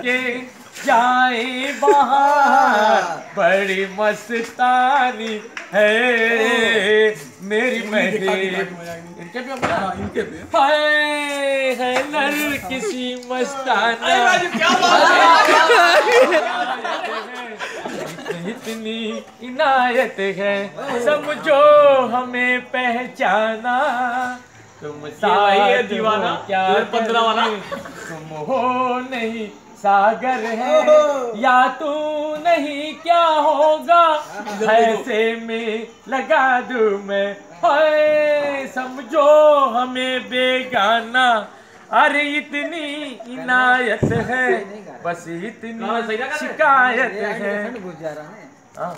के जाए बाहर बड़ी मस्तानी है। मेरी मेहंदी इनके इनके पे हाय है नर किसी मस्ताना। इतनी इनायत है। समझो हमें पहचाना। तुम साथ दीवाना, क्या पंद्रह वाला। तुम हो नहीं सागर है या तू नहीं क्या होगा? ऐसे में लगा दू मैं। हाय समझो हमें बेगाना। अरे इतनी इनायत है बस इतनी? शिकायत हाँ।